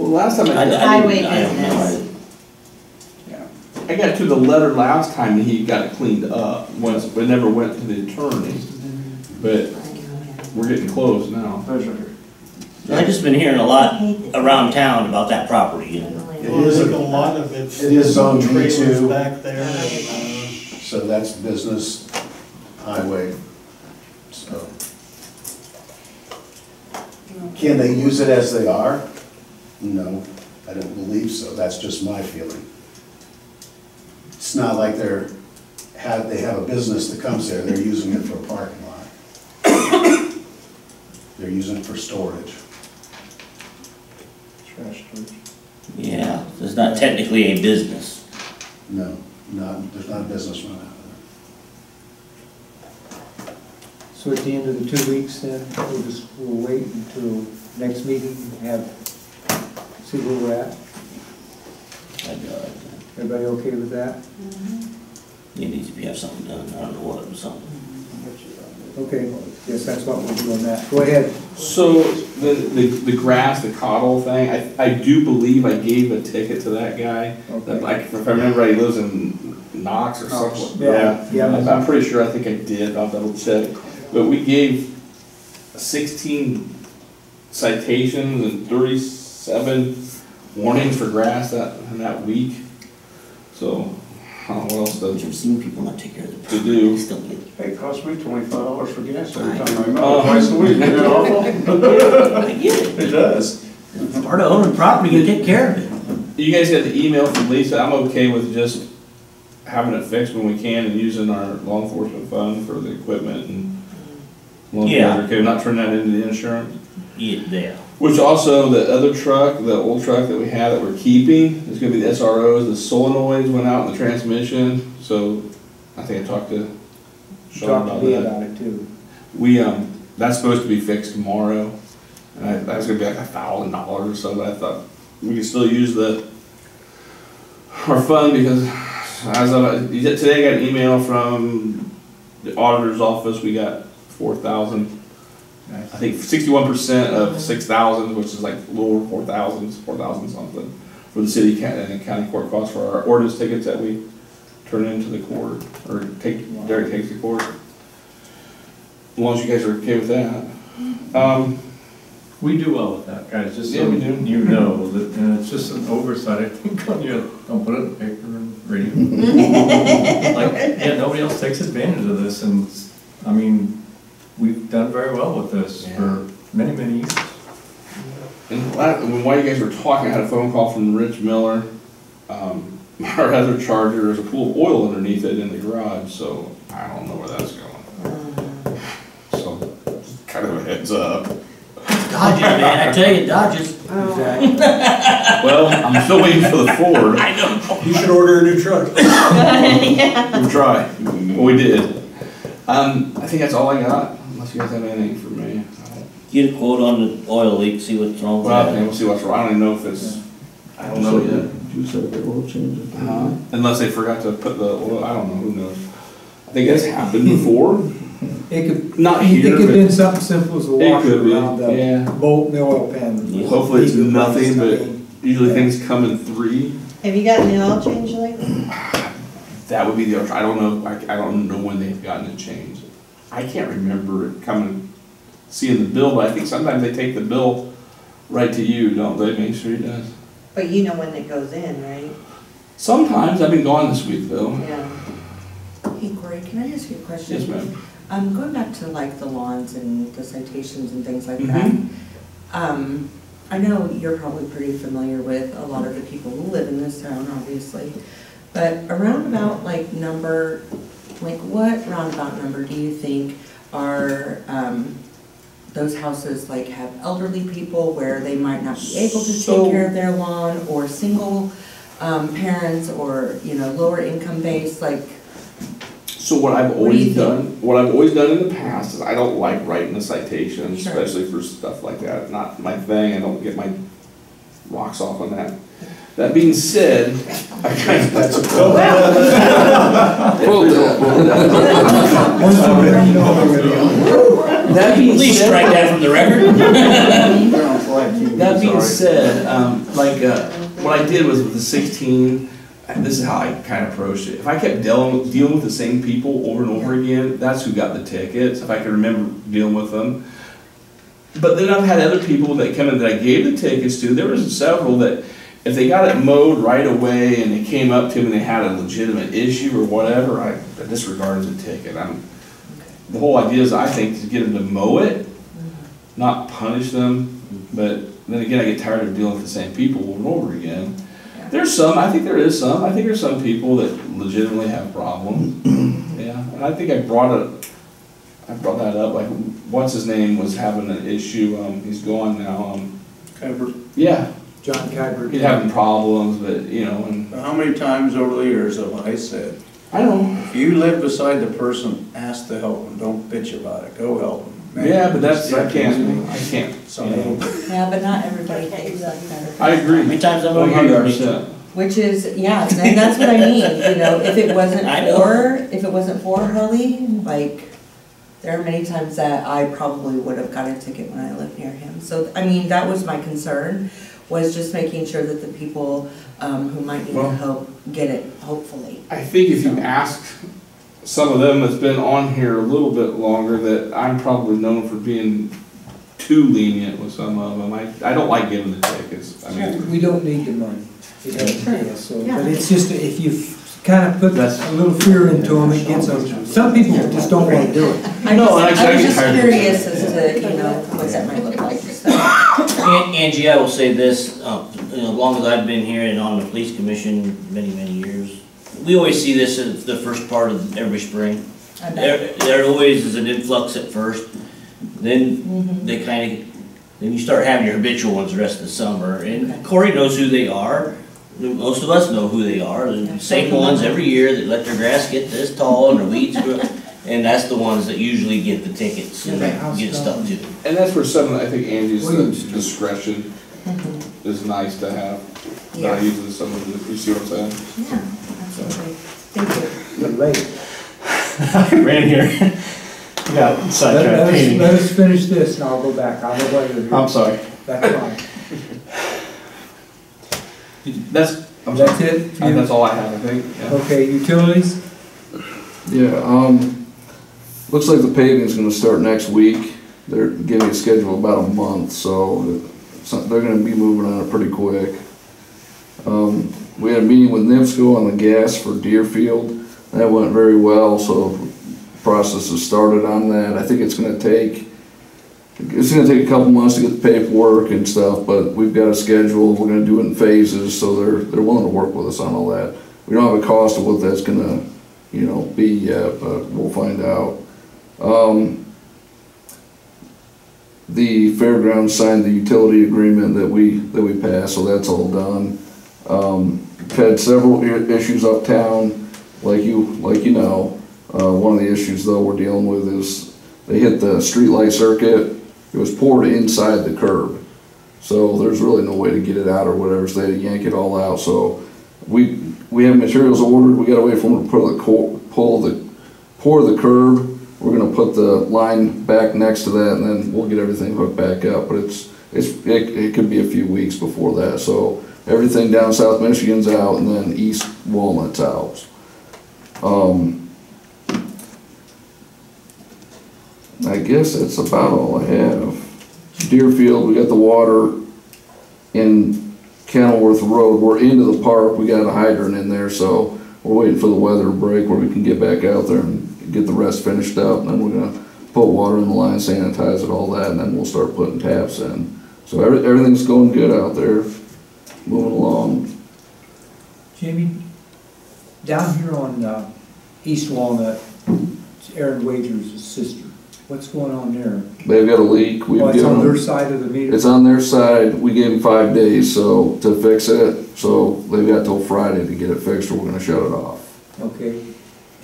B2. Well, last time I, I I, Highway I don't know. business. Yeah. I got to the letter last time and he got it cleaned up, once, but never went to the attorney. But we're getting close now. Pleasure. I've just been hearing a lot around town about that property, and It Well, is think a- a lot of it's. it is on trailers B2. Back there, So that's business highway, so. Can they use it as they are? No, I don't believe so, that's just my feeling. It's not like they're, have, they have a business that comes there, they're using it for a parking lot. They're using it for storage. Trash storage. yeah, it's not technically a business. No, not, there's not a business run out of there. so at the end of the two weeks then, we'll just, we'll wait until next meeting, and have, see where we're at. I'd, Everybody okay with that? It needs to be, have something done, I don't know what, but something. Okay, yes, that's what we'll do on that. Go ahead. So the, the, the grass, the cottle thing, I, I do believe I gave a ticket to that guy. That, Okay. like, if I remember right, he lives in Knox or something. Yeah, yeah. I'm, I'm pretty sure, I think I did, I'll double check. But we gave sixteen citations and thirty-seven warnings for grass that, in that week. So, I don't know what else But to, you've seen people not take care of the to property, do. still get Hey, it costs me twenty-five dollars for gas every time I Oh. mow, twice a week, isn't that awful? I get it. It does. It's Part of owning property, you take care of it. You guys got the email from Lisa, I'm okay with just having it fixed when we can and using our law enforcement fund for the equipment and. as long as you guys are Okay, not turning that into the insurance. Yeah, yeah. Which also, the other truck, the old truck that we have that we're keeping, is gonna be the SROs, the solenoids went out in the transmission, so I think I talked to Sean Talk to about me that. about it too. We, um, that's supposed to be fixed tomorrow, and I, that's gonna be like a thousand dollars or so, but I thought we could still use the, our fund, because as of, today I got an email from the auditor's office, we got four thousand I think sixty-one percent of six thousand, which is like lower little over four thousand, four thousand something, for the city ca- and county court costs for our ordinance tickets that we turn into the court, or take, Derek takes to court. As long as you guys are okay with that. Um, We do well with that, guys, just Yeah, so we do. you know, that, and it's just an oversight, I think, on you, don't put it in the paper and radio. Like, yeah, nobody else takes advantage of this, and, I mean, we've done very well with this for many, many years. and when while you guys were talking, I had a phone call from Rich Miller. Um, our other charger, there's a pool of oil underneath it in the garage, so I don't know where that's going. So, kind of a heads up. Dodges, man, I tell you, Dodges. Exactly. Well, I'm still waiting for the Ford. I know. You should order a new truck. yeah. We'll try. Well, we did. Um, I think that's all I got, unless you guys have anything for me. Get a quote on the oil leak, see what's wrong with Well, and that. we'll see what's wrong. I don't even know if it's, I don't know yet. You said the oil change. Uh, Unless they forgot to put the, oil. I don't know, who knows? I think that's happened before. It could, Not it here, could have but- been something simple as a It washer could be, around the yeah. bolt in the oil pan. Yeah. Hopefully it's Leak nothing, place, but mean, usually things come in three. Have you gotten the oil change lately? That would be the, other- I don't know, I, I don't know when they've gotten it changed. I can't remember it coming, seeing the bill, but I think sometimes they take the bill right to you, don't they? Main Street does. But you know when it goes in, right? Sometimes, I've been gone this week though. Yeah. Hey Corey, can I ask you a question? Yes, ma'am. Um, going back to like the lawns and the citations and things like that. Mhm. Um, I know you're probably pretty familiar with a lot of the people who live in this town, obviously. But around about like number, like what roundabout number do you think are, um, those houses like have elderly people where they might not be able to So- take care of their lawn or single, um, parents or, you know, lower income base, like, So what I've What do always done, what I've always done in the past is I don't like writing the citations, Sure. especially for stuff like that. Not my thing, I don't get my rocks off on that. That being said, I kind of, that's a. That being At said. strike that from the record. They're on flag too. That being said, um, like, uh, what I did was with the sixteen, this is how I kind of approached it. If I kept dealing, dealing with the same people over and over again, that's who got the tickets, if I could remember dealing with them. But then I've had other people that come in that I gave the tickets to, there was several that, if they got it mowed right away and they came up to me and they had a legitimate issue or whatever, I disregarded the ticket. I'm, the whole idea is, I think, to get them to mow it, not punish them, but then again, I get tired of dealing with the same people over and over again. There's some, I think there is some, I think there's some people that legitimately have problems. Yeah, and I think I brought it, I brought that up, like, what's his name was having an issue, um, he's gone now, um, Covered. yeah, John Cadward. he's having problems, but, you know, and, How many times over the years have I said, I don't know. if you live beside the person, ask to help them, don't bitch about it, go help them. Yeah, but that's, I can't, I can't, you know. yeah, but not everybody thinks like that. I How agree, many times I've over hundred here? percent. Which is, yeah, and that's what I mean, you know, if it wasn't I know. for, if it wasn't for Harley, like, there are many times that I probably would have got a ticket when I lived near him. So, I mean, that was my concern, was just making sure that the people, um, who might need Well- help get it, hopefully. I think if you ask some of them that's been on here a little bit longer, that I'm probably known for being too lenient with some of them. I, I don't like giving the tickets. I mean, We don't need the money. It doesn't so, Yeah. but it's just, if you kind of put That's- a little fear into them, it gets them. Some people just don't want to do it. I No, just- I- I I was just tired of it. curious as to, you know, what that might look like, so. An- Angie, I will say this, uh, as long as I've been here and on the police commission, many, many years, we always see this as the first part of every spring. I bet. There, there always is an influx at first, then Mhm. they kind of, then you start having your habitual ones the rest of the summer. And Corey knows who they are, most of us know who they are, the same ones every year that let their grass get this tall and their weeds grow. And that's the ones that usually get the tickets and get stuck to. and that's where some, of I think Angie's Williams. discretion is nice to have. Yeah, Not using some of the, you see what I'm saying? yeah, absolutely. Thank you. You're late. I ran here. Got Let sidetracked let us, painting. let us finish this and I'll go back. I'll go later. I'm sorry. That's fine. That's, I'm sorry. That's it? for you? That's all I have, I think, yeah. Okay, utilities? Yeah, um, looks like the paving's gonna start next week. They're giving a schedule about a month, so they're gonna be moving on it pretty quick. Um, we had a meeting with NIPSCO on the gas for Deerfield. That went very well, so process has started on that. I think it's gonna take, it's gonna take a couple months to get the paperwork and stuff, but we've got a schedule. We're gonna do it in phases, so they're, they're willing to work with us on all that. We don't have a cost of what that's gonna you know, be yet, but we'll find out. Um, the fairgrounds signed the utility agreement that we, that we passed, so that's all done. Um, had several issues uptown, like you, like you know. Uh, one of the issues though we're dealing with is they hit the streetlight circuit, it was poured inside the curb. So there's really no way to get it out or whatever, so they had to yank it all out, so we, we have materials ordered, we gotta wait for them to pull the, pull the, pour the curb. Put the line back next to that and then we'll get everything hooked back up, but it's, it's, it, it could be a few weeks before that, so everything down South Michigan's out and then East Walnut's out. Um, I guess that's about all I have. Deerfield, we got the water in Kenilworth Road, we're into the park, we got a hydrant in there, so we're waiting for the weather to break where we can get back out there and get the rest finished up, and then we're gonna put water in the line, sanitize it, all that, and then we'll start putting taps in. So every, everything's going good out there, moving along. Jamie, down here on, uh, East Walnut, it's Aaron Wager's sister. What's going on there? They've got a leak, we've Oh, it's given on their side of the meter? it's on their side, we gave them five days, so, to fix it, so they've got till Friday to get it fixed, or we're gonna shut it off. Okay,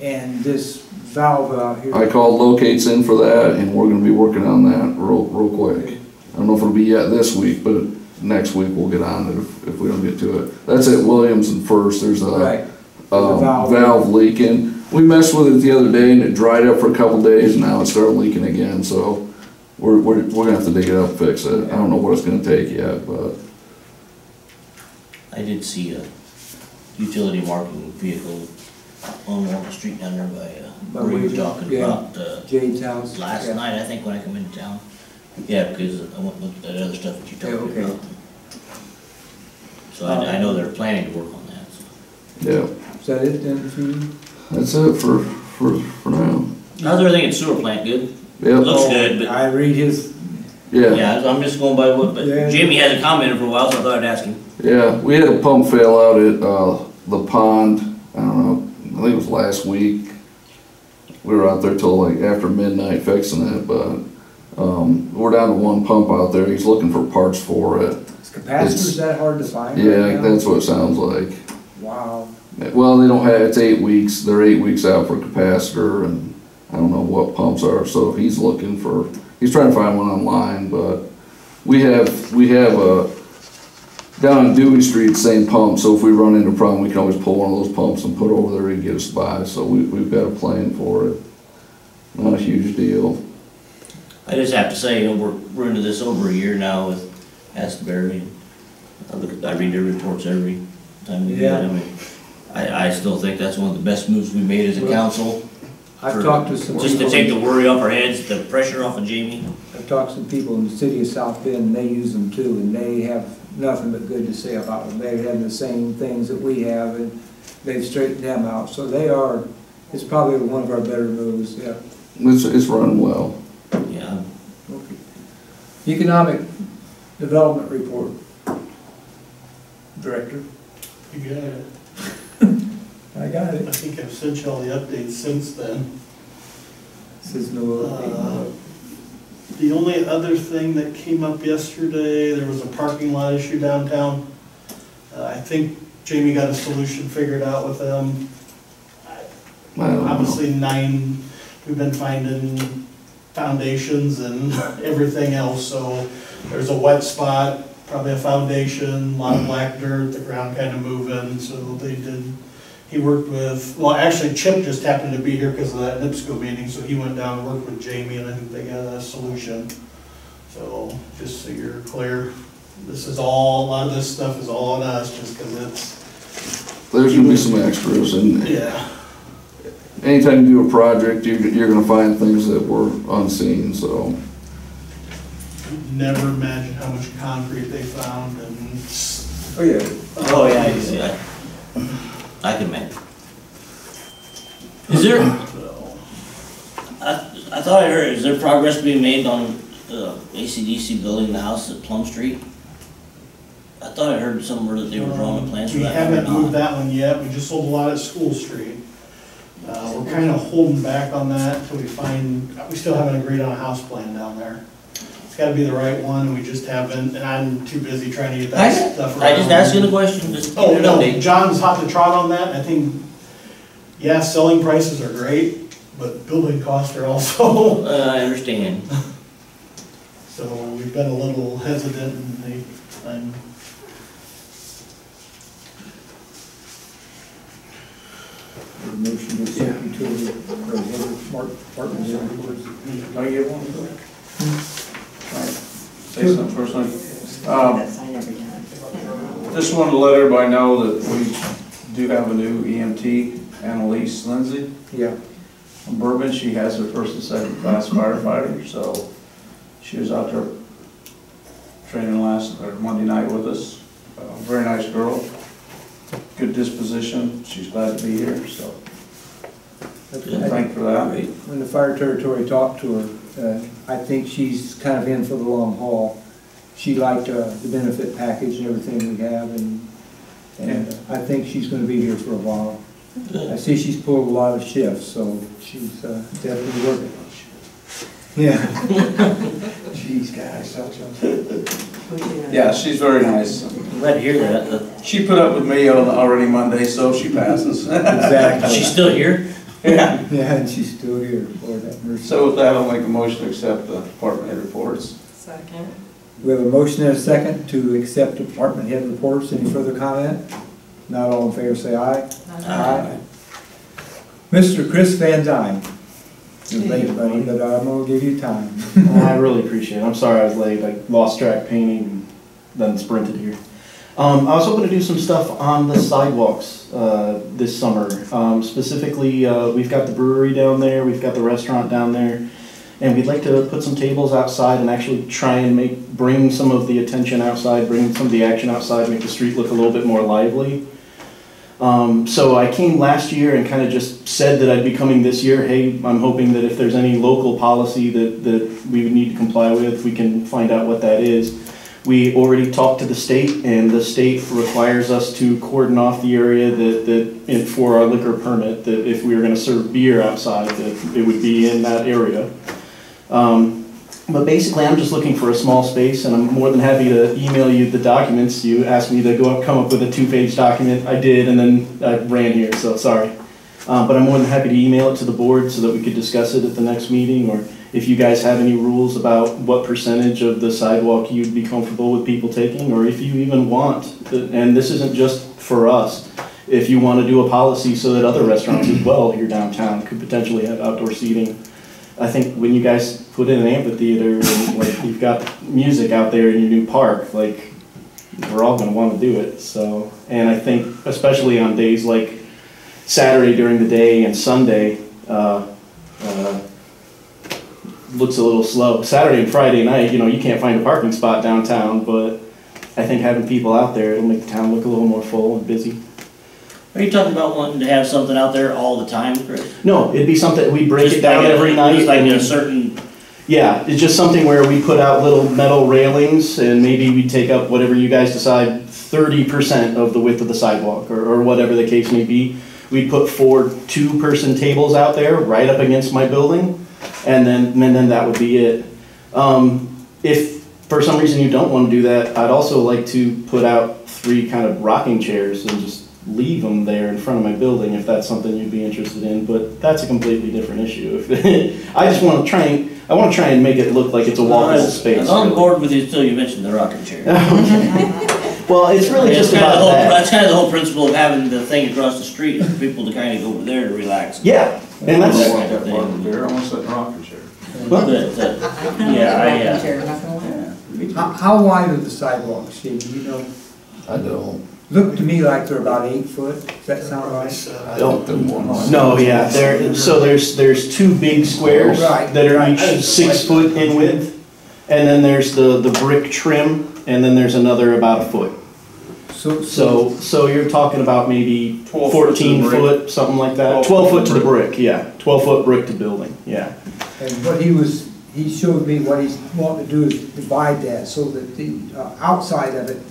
and this valve out here? I called locates in for that, and we're gonna be working on that real, real quick. I don't know if it'll be yet this week, but next week we'll get on it if, if we don't get to it. That's at Williams and First, there's a, Right, um, valve. valve leaking. We messed with it the other day and it dried up for a couple days, and now it started leaking again, so we're, we're, we're gonna have to dig it up, and fix it. I don't know what it's gonna take yet, but, I did see a utility marking vehicle on Walnut Street down there by, uh, By where you were talking yeah. about, uh, Jade's house? last Yeah. night, I think, when I come into town. Yeah, because I went and looked at that other stuff that you Yeah, told okay. about. So I, I know they're planning to work on that, so. yeah, Is that it then for you? that's it for, for, for now. How's everything at sewer plant, good? Yep, Looks good, but, I read his, yeah. yeah, I'm just going by what, but Yeah. Jimmy hasn't commented for a while, so I thought I'd ask him. Yeah, we had a pump fail out at, uh, the pond, I don't know, I think it was last week. We were out there till like after midnight fixing it, but, um, we're down to one pump out there, he's looking for parts for it. is capacitors that hard to find Yeah, now? that's what it sounds like. Wow, Well, they don't have, it's eight weeks, they're eight weeks out for capacitor, and I don't know what pumps are, so he's looking for, he's trying to find one online, but we have, we have a, down on Dewey Street, same pump, so if we run into a problem, we can always pull one of those pumps and put over there and get us by, so we, we've got a plan for it. Not a huge deal. I just have to say, you know, we're, we're into this over a year now with Asbury. I look at, I read their reports every time we get Yeah. them. and I, I still think that's one of the best moves we made as a council. I've talked to some Just to people, take the worry off our heads, the pressure off of Jamie. I've talked to some people in the city of South Bend, and they use them too, and they have nothing but good to say about them. They have the same things that we have, and they've straightened them out, so they are, it's probably one of our better moves, yeah. It's, it's run well. Yeah, Economic Development Report. Director? You got it. I got it. I think I've sent you all the updates since then. Says no Uh, update. The only other thing that came up yesterday, there was a parking lot issue downtown. Uh, I think Jamie got a solution figured out with them. I don't know. Obviously nine, we've been finding foundations and everything else, so there's a wet spot, probably a foundation, a lot of black dirt, the ground kind of moving, so they did, he worked with, well, actually Chip just happened to be here because of that NIPSCO meeting, so he went down and worked with Jamie and I think they got a solution. So, just so you're clear, this is all, a lot of this stuff is all on us, just because it's, There's gonna be some extras, and yeah. anytime you do a project, you're, you're gonna find things that were unseen, so. Never imagined how much concrete they found and. Oh, yeah. oh yeah, yeah. I can imagine. Is there, I, I thought I heard, is there progress being made on, uh, ACDC building the house at Plum Street? I thought I heard somewhere that they were drawing the plans for We that. haven't or not. moved that one yet, we just sold a lot at School Street. Uh, we're kind of holding back on that until we find, we still haven't agreed on a house plan down there. It's gotta be the right one, and we just haven't, and I'm too busy trying to get I, that stuff around. I just asking a question, just give Oh, me no, update. John's hot to trot on that, I think, yeah, selling prices are great, but building costs are also. Uh, I understand. So we've been a little hesitant and they, I'm, Motion to accept utility, or other smart department head reports. Can I get one quick? Say something personally. Um, That sign every time. Just wanted to let everybody know that we do have a new EMT, Annalise Lindsay. Yeah. from Bourbon, she has her first and second class firefighter, so she was out there training last, or Monday night with us. Uh, Very nice girl, good disposition, she's glad to be here, so thank you for that. When the fire territory talked to her, uh, I think she's kind of in for the long haul. She liked uh, the benefit package and everything we have, and, and uh, I think she's gonna be here for a while. I see she's pulled a lot of shifts, so she's uh, definitely working. Yeah. Jeez, guys. Yeah, she's very nice. I'm glad to hear that. She put up with me on already Monday, so she passes. Exactly. She's still here? Yeah, Yeah, and she's still here, Lord have mercy. so with that, I'll make a motion to accept the department head reports. Second. We have a motion and a second to accept department head reports. Any further comment? Not all in favor, say aye. Aye. Mr. Chris Van Dyne. You're late, buddy, but I'm gonna give you time. I really appreciate it. I'm sorry I was late. I lost track painting and then sprinted here. Um, I was hoping to do some stuff on the sidewalks uh, this summer. Um, specifically, uh, we've got the brewery down there, we've got the restaurant down there, and we'd like to put some tables outside and actually try and make bring some of the attention outside, bring some of the action outside, make the street look a little bit more lively. Um, so I came last year and kind of just said that I'd be coming this year. Hey, I'm hoping that if there's any local policy that, that we would need to comply with, we can find out what that is. We already talked to the state and the state requires us to cordon off the area that, that, in- for our liquor permit, that if we were gonna serve beer outside, that it would be in that area. Um, but basically, I'm just looking for a small space, and I'm more than happy to email you the documents. You asked me to go up, come up with a two-page document. I did, and then I ran here, so sorry. Uh, but I'm more than happy to email it to the board so that we could discuss it at the next meeting, or if you guys have any rules about what percentage of the sidewalk you'd be comfortable with people taking, or if you even want, and this isn't just for us, if you want to do a policy so that other restaurants as well here downtown could potentially have outdoor seating. I think when you guys put in an amphitheater and like you've got music out there in your new park, like we're all gonna wanna do it, so. And I think especially on days like Saturday during the day and Sunday, uh, uh, looks a little slow. Saturday and Friday night, you know, you can't find a parking spot downtown, but I think having people out there, it'll make the town look a little more full and busy. Are you talking about wanting to have something out there all the time, Chris? No, it'd be something, we break Just it down like a- every night. Just like a certain, Yeah, it's just something where we put out little metal railings and maybe we take up whatever you guys decide, thirty percent of the width of the sidewalk or, or whatever the case may be. We'd put four two-person tables out there right up against my building and then, and then that would be it. Um, if for some reason you don't wanna do that, I'd also like to put out three kind of rocking chairs and just leave them there in front of my building if that's something you'd be interested in, but that's a completely different issue. I just wanna try and, I wanna try and make it look like it's a walkable space. I'm on really. board with you until you mentioned the rocking chair. Well, it's really That's just kind of the whole, that. that's kind of the whole principle of having the thing across the street, for people to kind of go over there to relax. Yeah, and I that's, want that part of the beer, I want to sit in a rocking chair. But, uh, yeah, I, uh, Chair, not gonna lie. How, how wide are the sidewalks, Steve, do you know? I don't. Look to me like they're about eight foot, does that sound right? Uh, don't, Them ones. no, yeah, there, so there's, there's two big squares Right, that are each six foot in width. And then there's the, the brick trim, and then there's another about a foot. So, So, so you're talking about maybe 12 foot to the fourteen brick. foot, something like that, 12 twelve foot to the brick, yeah, twelve foot brick to building, yeah. And what he was, he showed me what he's wanting to do is divide that so that the uh, outside of it,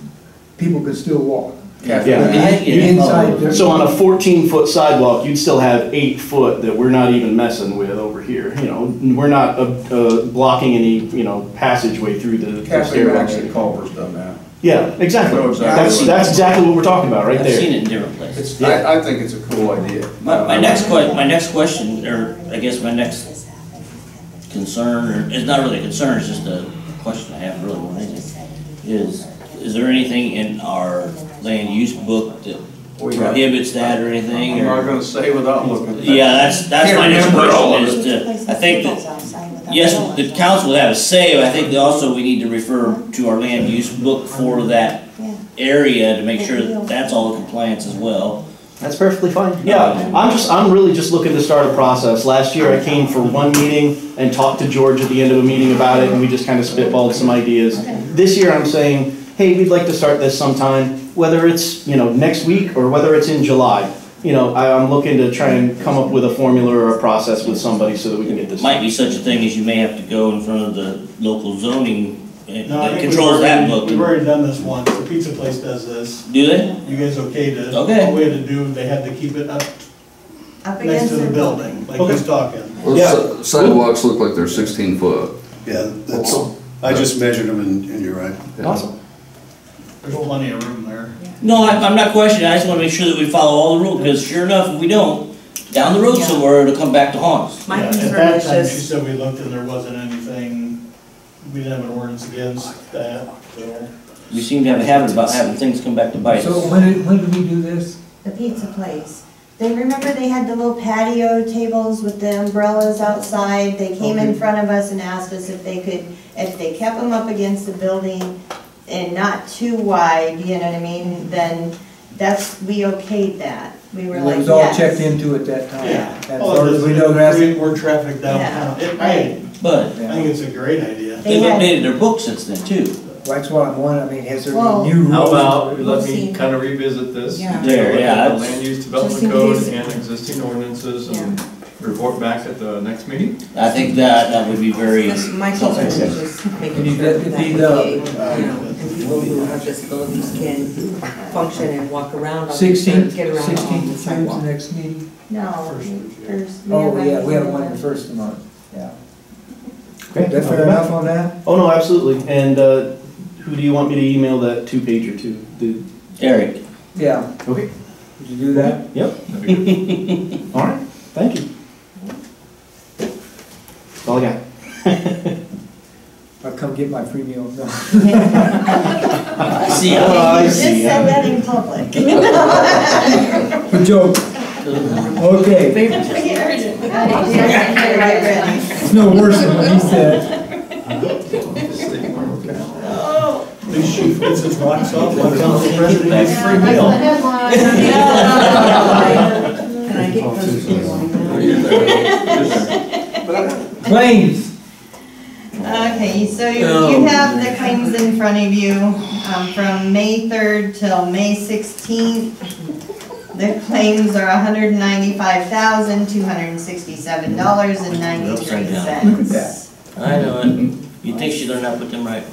people could still walk. Yeah. But the- the inside- So on a fourteen foot sidewalk, you'd still have eight foot that we're not even messing with over here, you know, we're not, uh, uh, blocking any, you know, passageway through the- the stairwell. Culver's done that. Yeah, exactly, I know exactly that's, what- that's exactly what we're talking about, right I've there. seen it in different places. It's, I, I think it's a cool idea. My, my next que, my next question, or I guess my next concern, or it's not really a concern, it's just a question I have really more than anything, is, is there anything in our land use book that We got- prohibits that or anything, I'm not gonna say without looking. Yeah, that's, that's my Can't next remember all question, of is to, I think that, yes, the council would have a say, but I think that also we need to refer to our land use book for that area to make sure that that's all in compliance as well. That's perfectly fine. Yeah, I'm just, I'm really just looking to start a process. Last year I came for one meeting and talked to George at the end of a meeting about it and we just kind of spitballed some ideas. This year I'm saying, hey, we'd like to start this sometime, whether it's, you know, next week or whether it's in July. You know, I, I'm looking to try and come up with a formula or a process with somebody so that we can get this. Might be such a thing as you may have to go in front of the local zoning uh, No, I that think we've controls that already- book. We've already done this once, the pizza place does this. Do they? You guys okay to? Okay. All we had to do, they had to keep it up Up next against to the building, like Okay. he's talking. Well, Yeah. si- sidewalks look like they're sixteen foot. Yeah, that's, I just measured them and, and you're right. Awesome. There's plenty of room there. No, I- I'm not questioning, I just wanna make sure that we follow all the rules, because sure enough, if we don't, down the road Yeah. somewhere, it'll come back to haunt us. My Yeah, concern At that is time, she just, said we looked and there wasn't anything, we didn't have an ordinance against that, so. We seem to have a habit about having things come back to bite So us. when did, when did we do this? The pizza place. They, remember they had the little patio tables with the umbrellas outside? They came in Okay. front of us and asked us if they could, if they kept them up against the building and not too wide, you know what I mean? Then that's, we okayed that. We were It like, was all checked into at that time. Yeah. As All far it as we know, that's, create more traffic downtown. It- I, But I think it's a great idea. They they've had- updated their book since then too. that's what I'm wondering, I mean, has there Well- been new rules? How about, let me kind of revisit this. Yeah. There, look yeah, at The that's- land use Just development in code case- and existing ordinances and report back at the next meeting. I think that, that would be very, this- my concern is just making sure that that could that be you the- know, people who have disabilities can function and walk around on the, Sixteenth, get around on the sixteenth, June's sidewalk. the next meeting? No, first. we Oh, yeah, we have a- one the first of the month, yeah. Okay. Is that fair enough on that? Oh, no, absolutely. And, uh, who do you want me to email that two pager to? The, Eric, Yeah, okay, would you do that? That'd be good. all right, thank you. That's all I got. I'll come get my free meal, no. I see, Oh, how- I You just said that in public. Good joke. Okay, It's it's no worse than what he said. The police chief gets his off. One council president gets free meal. Can I get closer to the line now? Claims, Okay, so you, Oh, you have the claims in front of you, um, from May third till May sixteenth. The claims are hundred and ninety-five thousand, two hundred and sixty-seven dollars and ninety-three cents. I know it. You think she learned how to put them right?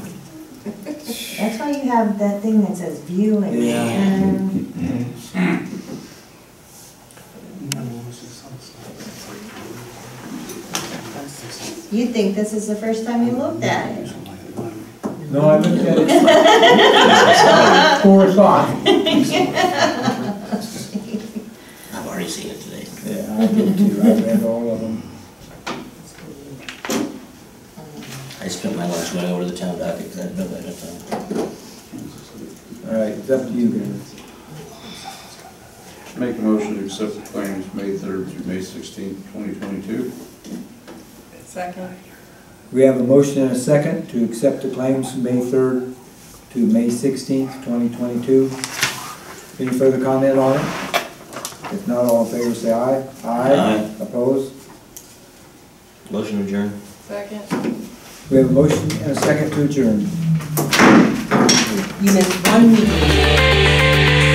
That's why you have that thing that says view and. You think this is the first time you looked at it? no, I looked at it. Four o'clock. I've already seen it today. Yeah, I did too, I read all of them. I spent my lunch going over to the town docket because I didn't know that at time. All right, it's up to you guys. Make a motion to accept the claims May third through May sixteenth, twenty twenty-two. Second. We have a motion and a second to accept the claims from May third to May sixteenth, twenty twenty-two. Any further comment on it? If not, all in favor say aye. Aye. Opposed? Motion adjourned. Second. We have a motion and a second to adjourn. You missed one meeting.